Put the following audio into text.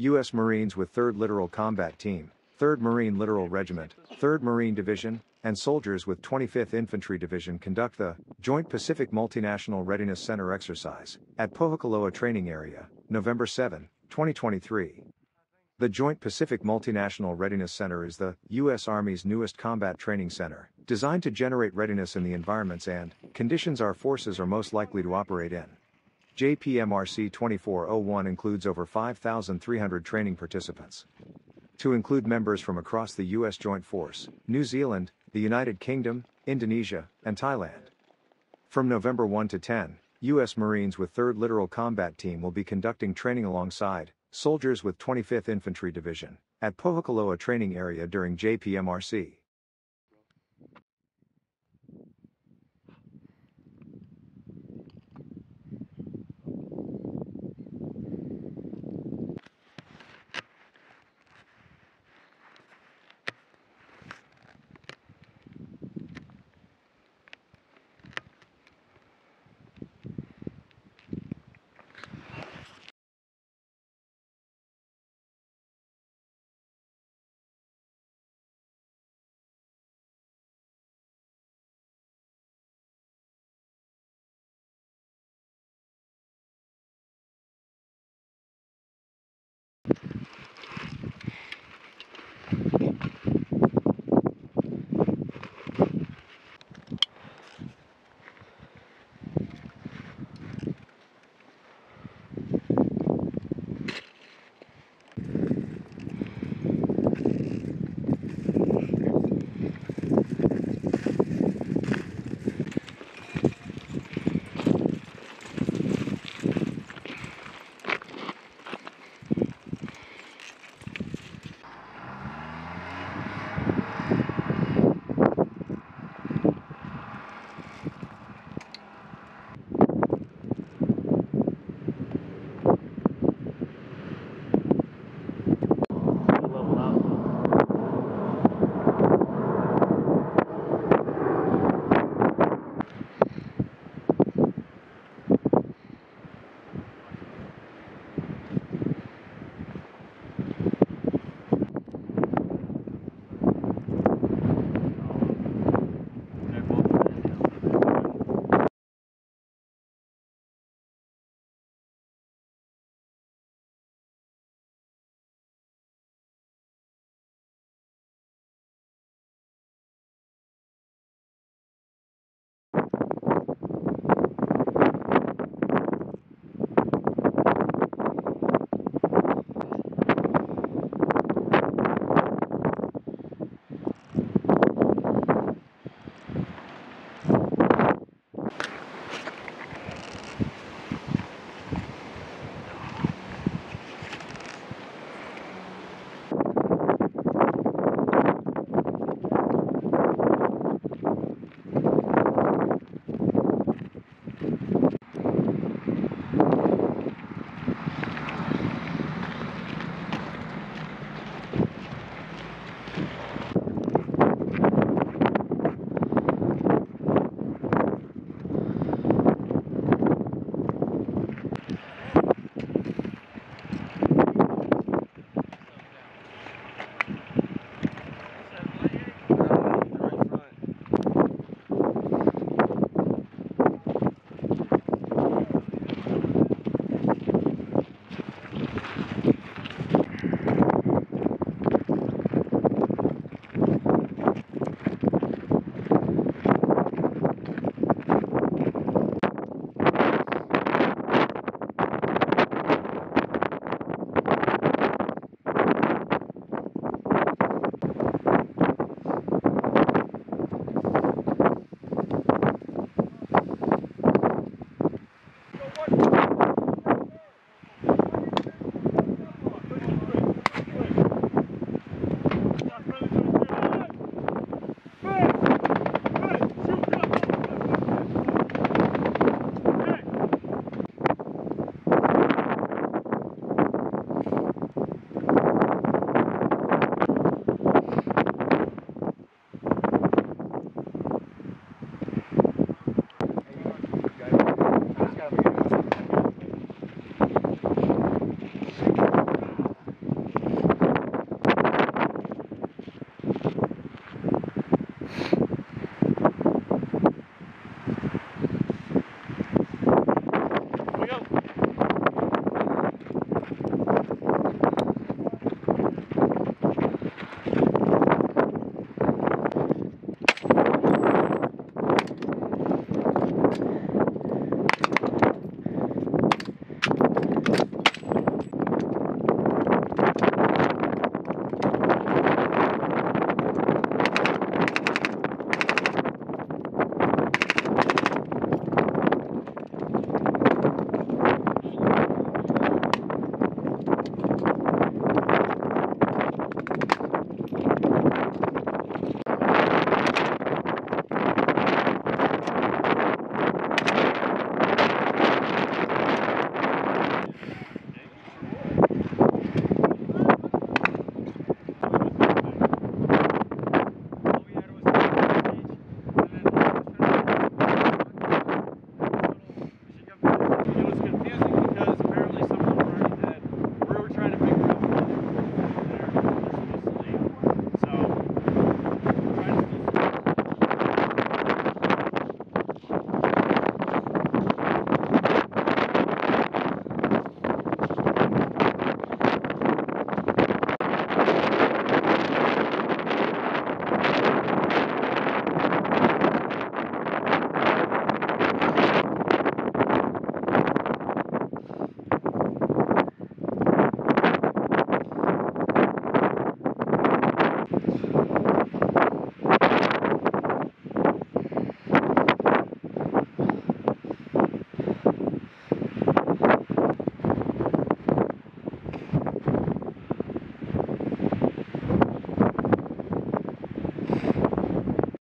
U.S. Marines with 3rd Littoral Combat Team, 3rd Marine Littoral Regiment, 3rd Marine Division, and soldiers with 25th Infantry Division conduct the Joint Pacific Multinational Readiness Center exercise at Pohakuloa Training Area, November 7, 2023. The Joint Pacific Multinational Readiness Center is the U.S. Army's newest combat training center, designed to generate readiness in the environments and conditions our forces are most likely to operate in. JPMRC 2401 includes over 5,300 training participants. To include members from across the U.S. Joint Force, New Zealand, the United Kingdom, Indonesia, and Thailand. From November 1 to 10, U.S. Marines with 3rd Littoral Combat Team will be conducting training alongside soldiers with 25th Infantry Division at Pohakuloa Training Area during JPMRC.